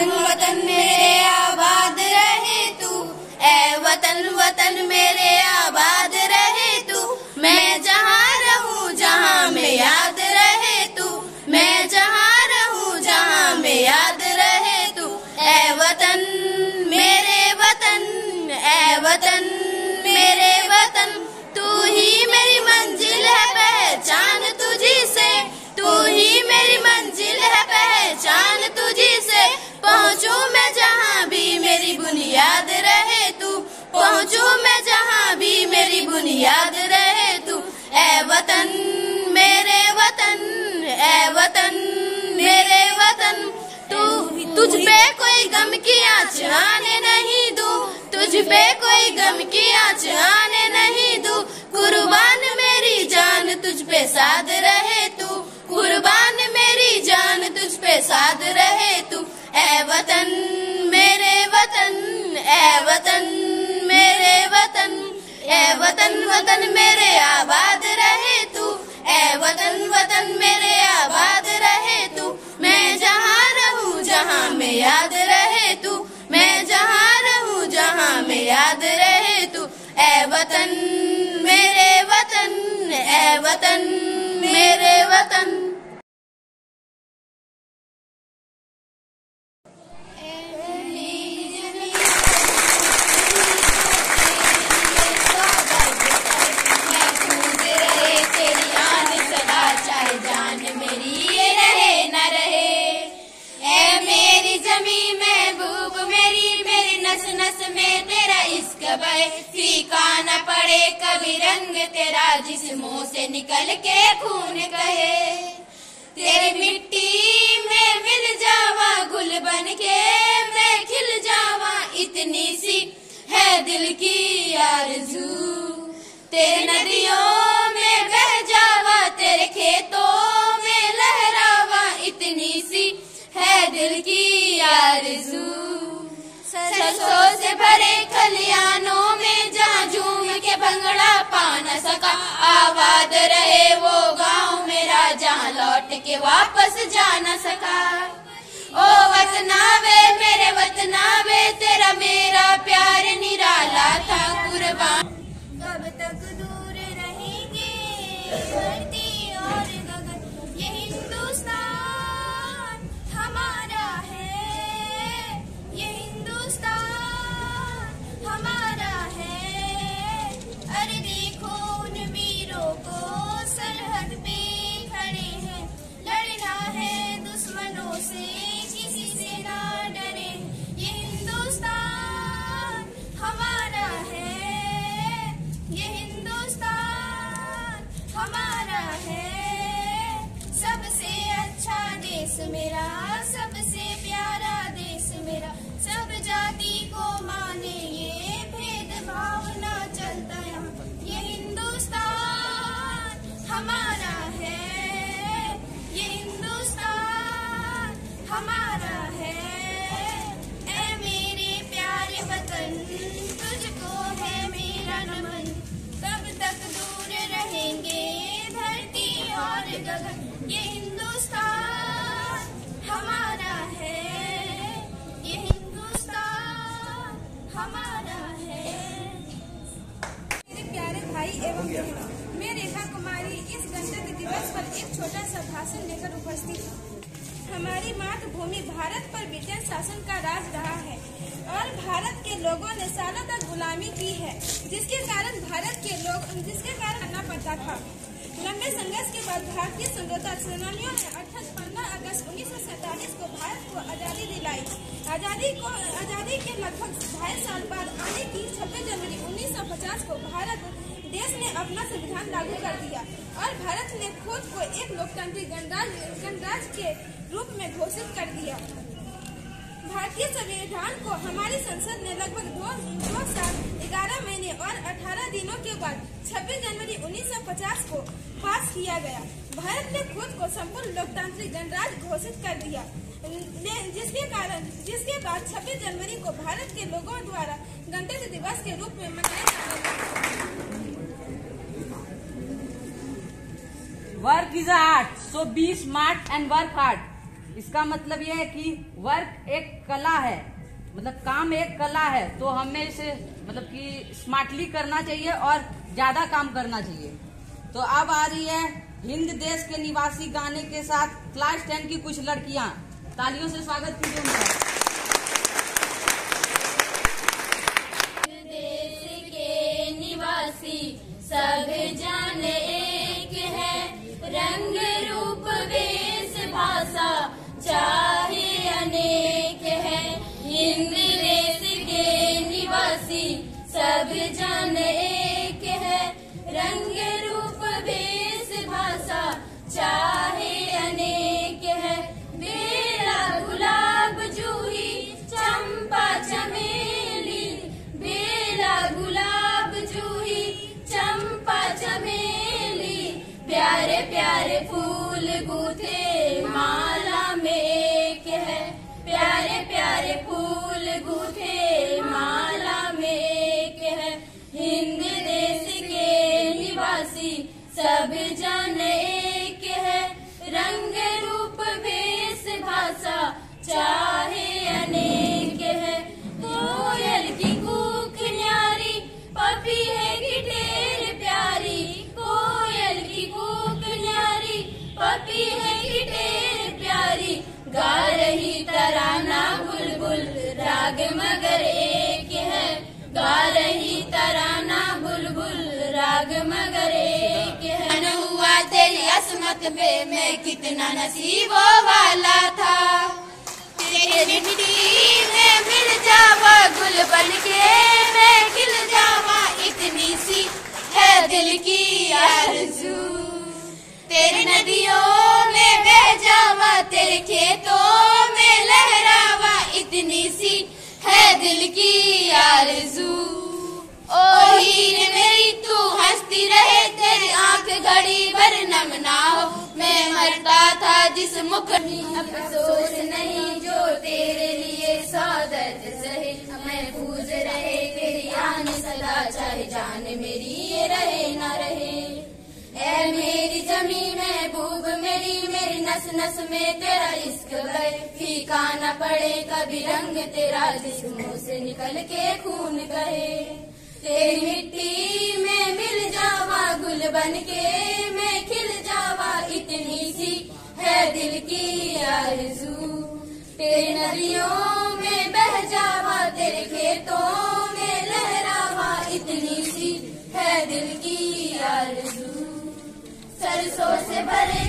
वतन वतन पहुँचू मैं जहाँ भी मेरी बुनियाद रहे तू। पहुँचू मैं जहाँ भी मेरी बुनियाद रहे तू। ए वतन, मेरे वतन ए वतन, मेरे वतन। तू, तुझ पे कोई गम की आँच आने नहीं दू। तुझ पे कोई गम की आँच आने नहीं दू। कुर्बान मेरी जान तुझ पे साध रहे तू। कुर्बान मेरी जान तुझ पे साध रहे ए वतन, मेरे वतन ए वतन, मेरे वतन ए वतन वतन मेरे आबाद रहे तू ए वतन वतन मेरे आबाद रहे तू, मैं जहाँ रहूँ, जहाँ में याद रहे तू, मैं जहाँ रहूँ, जहाँ में याद रहे तू ए वतन, मेरे वतन ए वतन, मेरे वतन बहे फीका न पड़े कभी रंग तेरा जिस्मों से निकल के खून कहे। तेरी मिट्टी में मिल जावा गुल बन के, मैं खिल जावा इतनी सी है दिल की आरज़ू। तेरे नदियों में बह जावा, तेरे खेतों में लहरावा इतनी सी है दिल की आरज़ू। सरसों से भरे खलियानों में जहाँ झूम के भंगड़ा पा न सका। आबाद रहे वो गाँव मेरा जहाँ लौट के वापस जा न सका। ओ वतना वे मेरे वतना वे तेरा मेरा प्यार निराला मेरा सबसे मैं रेखा कुमारी इस गणतंत्र दिवस पर एक छोटा सा भाषण लेकर उपस्थित हूँ। हमारी मातृभूमि भारत पर ब्रिटेन शासन का राज रहा है और भारत के लोगों ने सालों तक गुलामी की है, जिसके कारण भारत के लोग, जिसके कारण करना पड़ता था। लंबे संघर्ष के बाद भारतीय स्वतंत्रता सेनानियों ने अठारह पंद्रह अगस्त उन्नीस को भारत को आज़ादी दिलाई। आज़ादी को, आज़ादी के लगभग ढाई साल बाद आने की छब्बीस जनवरी 1950 को भारत देश ने अपना संविधान लागू कर दिया और भारत ने खुद को एक लोकतांत्रिक गणराज्य गणराज्य के रूप में घोषित कर दिया। भारतीय संविधान को हमारी संसद ने लगभग दो, दो साल ग्यारह महीने और अठारह दिनों के बाद 26 जनवरी 1950 को पास किया गया। भारत ने खुद को संपूर्ण लोकतांत्रिक गणराज्य घोषित कर दिया। जिसके कारण जिसके बाद 26 जनवरी को भारत के लोगों द्वारा गणतंत्र दिवस के रूप में मनाया जाने लगा। Work is art, so be smart and work hard. इसका मतलब यह है कि वर्क एक कला है। मतलब काम एक कला है। तो हमें इसे मतलब कि स्मार्टली करना चाहिए और ज़्यादा काम करना चाहिए। तो अब आ रही है हिंद देश के निवासी गाने के साथ क्लास टेन की कुछ लड़कियाँ। तालियों से स्वागत कीजिए उनका। निवासी सब जाने एक है। रंग रूप वेश भाषा चाहे प्यारे प्यारे फूल। गा रही तराना बुलबुल, राग मगर एक है। गा रही तराना बुलबुल, राग मगर एक है। न हुआ तेरी असमत पे, मैं कितना नसीबों वाला था। तेरी मिट्टी में मिल जावा, गुल बन के मैं खिल जावा। इतनी सी है दिल की आरज़ू। तेरी नदियों में बह तेरे खेतों में लहरावा इतनी सी है दिल की आरज़ू। ओ हीर मेरी, तू हंसती रहे, तेरी आँख घड़ी भर नम ना हो मैं मरता था जिस मुख अफसोस नहीं, जो तेरे लिए सौदत सहे। महफूज रहे, तेरी आन सदा चाहे जान मेरी ये रहे न रहे। ऐ मेरी जमी मेरी मेरी नस नस में तेरा इश्क गए। फीका न पड़े कभी रंग तेरा जिस्मों से निकल के खून कहे। तेरी मिट्टी में मिल जावा गुल बन के, मैं खिल जावा इतनी सी है दिल की आरज़ू। तेरी नदियों में बह जावा, तेरे खेतों में लहरावा इतनी सी है दिल की आरज़ू। सरसों से भरे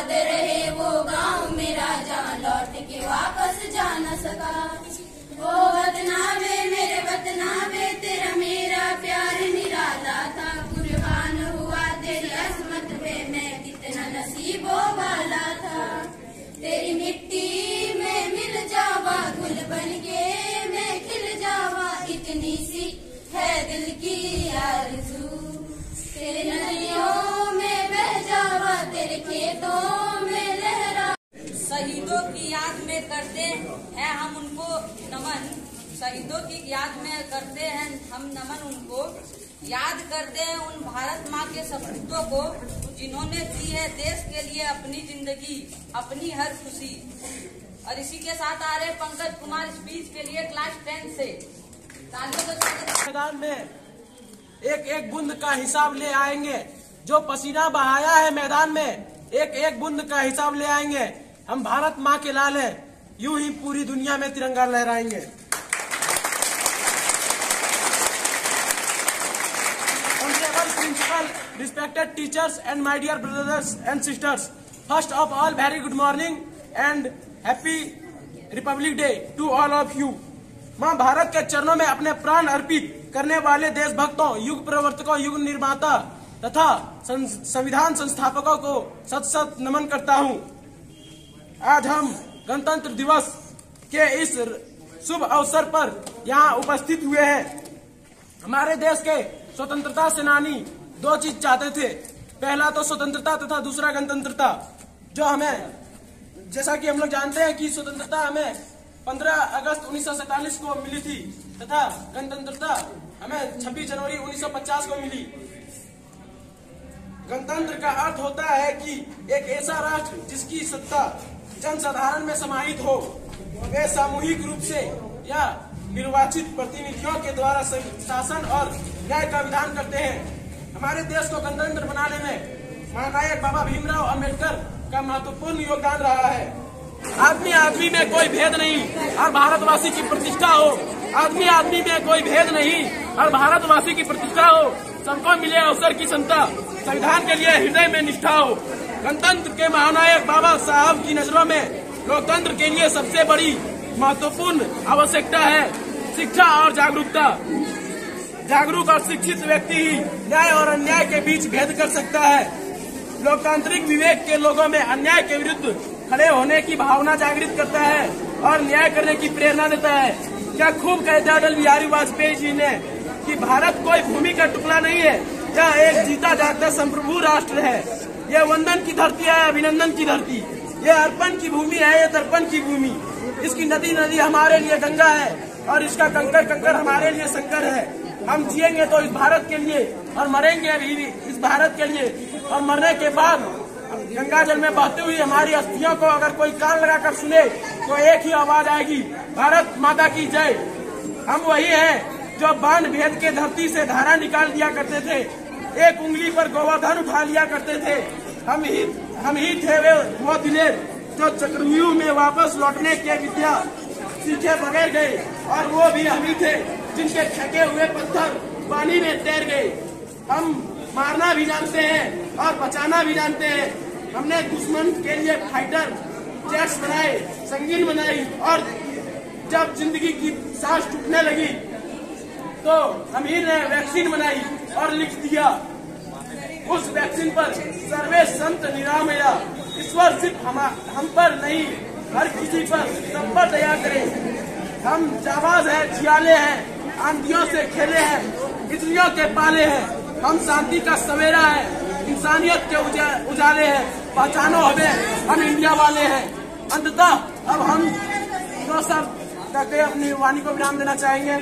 आबाद रहे वो गाँव मेरा जहाँ लौट के वापस जा न सका। वो वतना में मेरे वतना में तेरा मेरा प्यार निराला था। कुर्बान हुआ तेरी असमत पे मैं कितना नसीबों वाला था। तेरी मिट्टी में मिल जावा गुल बन के, मैं खिल जावा। इतनी सी है दिल की आरज़ू। शहीदों की याद में करते हैं हम नमन उनको। याद करते हैं उन भारत माँ के सपूतों को, जिन्होंने दी है देश के लिए अपनी ज़िंदगी, अपनी हर खुशी। और इसी के साथ आ रहे पंकज कुमार स्पीच के लिए क्लास टेन से। मैदान में एक एक बूंद का हिसाब ले आएँगे। जो पसीना बहाया है मैदान में, एक एक बूंद का हिसाब ले आएँगे। हम भारत माँ के लाल हैं, यूँ ही पूरी दुनिया में तिरंगा लहराएँगे। Honourable principal respected teachers and my dear brothers and sisters first of all very good morning and happy Republic Day to all of you माँ भारत के चरणों में अपने प्राण अर्पित करने वाले देशभक्तों, युग प्रवर्तकों, युग निर्माता तथा संविधान संस्थापकों को सत सत नमन करता हूँ। आज हम गणतंत्र दिवस के इस शुभ अवसर पर यहाँ उपस्थित हुए हैं। हमारे देश के स्वतंत्रता सेनानी दो चीज़ चाहते थे। पहला तो स्वतंत्रता तथा दूसरा गणतंत्रता, जो हमें, जैसा कि हम लोग जानते हैं कि स्वतंत्रता हमें 15 अगस्त 1947 को मिली थी, तथा गणतंत्रता हमें 26 जनवरी 1950 को मिली। गणतंत्र का अर्थ होता है कि एक ऐसा राष्ट्र जिसकी सत्ता जनसाधारण में समाहित हो, वे सामूहिक रूप से या निर्वाचित प्रतिनिधियों के द्वारा शासन और न्याय का विधान करते हैं। हमारे देश को गणतंत्र बनाने में महानायक बाबा भीमराव अंबेडकर का महत्वपूर्ण योगदान रहा है। आदमी आदमी में कोई भेद नहीं और भारतवासी की प्रतिष्ठा हो। आदमी आदमी में कोई भेद नहीं और भारतवासी की प्रतिष्ठा हो। सबको मिले अवसर की क्षमता संविधान के लिए हृदय में निष्ठा हो। गणतंत्र के महानायक बाबा साहब की नज़रों में लोकतंत्र के लिए सबसे बड़ी महत्वपूर्ण आवश्यकता है, शिक्षा और जागरूकता। जागरूक और शिक्षित व्यक्ति ही न्याय और अन्याय के बीच भेद कर सकता है। लोकतांत्रिक विवेक के लोगों में अन्याय के विरुद्ध खड़े होने की भावना जागृत करता है और न्याय करने की प्रेरणा देता है। क्या खूब कहता अटल बिहारी वाजपेयी जी ने कि भारत कोई भूमि का टुकड़ा नहीं है यह एक जीता जागता संप्रभु राष्ट्र है। यह वंदन की धरती है, अभिनंदन की धरती। ये अर्पण की भूमि है, यह तर्पण की भूमि। इसकी नदी नदी हमारे लिए गंगा है और इसका कंकर कंकर हमारे लिए शंकर है। हम जिएँगे तो इस भारत के लिए और मरेंगे भी इस भारत के लिए। और मरने के बाद गंगा जल में बहती हुई हमारी अस्थियों को अगर कोई कान लगाकर सुने तो एक ही आवाज़ आएगी, भारत माता की जय। हम वही हैं जो बाँध भेद के धरती से धारा निकाल दिया करते थे। एक उंगली पर गोवर्धन उठा लिया करते थे। हम ही हम ही थे वे वो दिलेर जो चक्रव्यूह में वापस लौटने के विद्या सीखे बगैर गए। और वो भी हम ही थे, जिनके फेंके हुए पत्थर पानी में तैर गए। हम मारना भी जानते हैं और बचाना भी जानते हैं। हमने दुश्मन के लिए फाइटर, जेट्स बनाए, संगीन बनाई और जब ज़िंदगी की सांस टूटने लगी तो अमीर ने वैक्सीन बनाई और लिख दिया। उस वैक्सीन पर सर्वे संत निरामया, ईश्वर सिर्फ़ हम हम पर नहीं, हर किसी पर सब पर दया करे। हम जाबाज है जियाले हैं आंधियों से खेले हैं बिजलियों के पाले हैं। हम शांति का सवेरा है इंसानियत के उजा, उजाले हैं। पहचानो हमें हम इंडिया वाले हैं। अंततः अब हम दो सब करके अपनी वाणी को विराम देना चाहेंगे।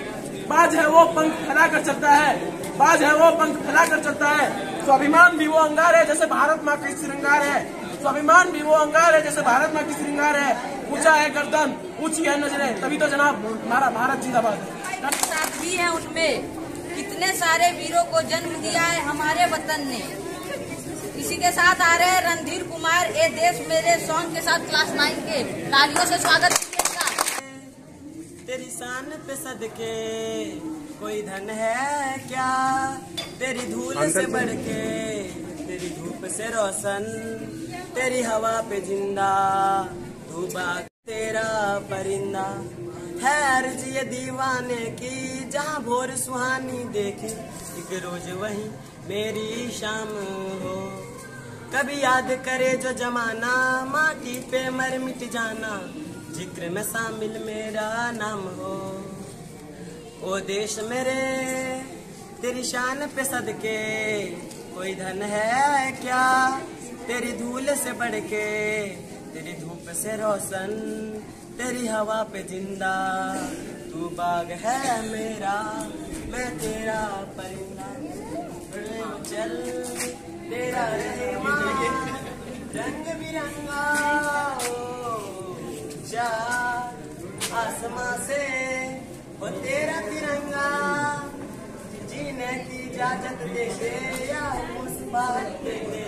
बाज है वो पंख फैला कर चलता है बाज है वो पंख फैला कर चलता है। स्वाभिमान भी वो अंगार है जैसे भारत माँ की श्रृंगार है। स्वाभिमान भी वो अंगार है जैसे भारत माँ की श्रृंगार है। ऊँचा है गर्दन ऊँची है नज़रें तभी तो जनाब हमारा भारत जिंदाबाद है। साथ भी है उनमें। कितने सारे वीरों को जन्म दिया है हमारे वतन ने। इसी के साथ आ रहे हैं रणधीर कुमार ए देश मेरे सॉन्ग के साथ क्लास नाइन के। तालियों से स्वागत तेरी शान पे सदके कोई धन है क्या? तेरी धूल से बढ़ के तेरी धूप से रोशन, तेरी हवा पे ज़िंदा बाग तेरा परिंदा। है अर्ज़ ये दीवाने की, जहाँ भोर सुहानी देखे, एक रोज वही मेरी शाम हो। कभी याद करे जो जमाना, माटी पे मर मिट जाना, ज़िक्र में शामिल मेरा नाम हो। ओ देश मेरे, तेरी शान पे सदके कोई धन है क्या? तेरी धूल से बढ़ के तेरी धूप से रोशन, तेरी हवा पे ज़िंदा। तू बाग है मेरा, मैं तेरा परिंदा इजाज़त दे दे या उस दे दे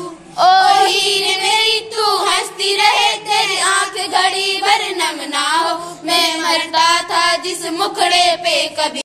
ओ हीर मेरी, तू हंसती रहे, तेरी आँख घड़ी भर नम ना हो मैं मरता था जिस मुखड़े पे कभी